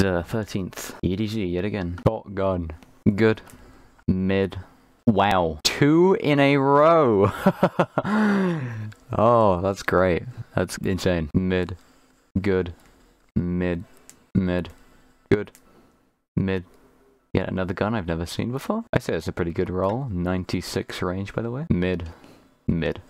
The 13th. EDZ yet again. Oh, Shotgun. Good. Mid. Wow. Two in a row. oh, that's great. That's insane. Mid. Good. Mid. Mid. Good. Mid. Yet another gun I've never seen before. I say it's a pretty good roll. 96 range, by the way. Mid. Mid.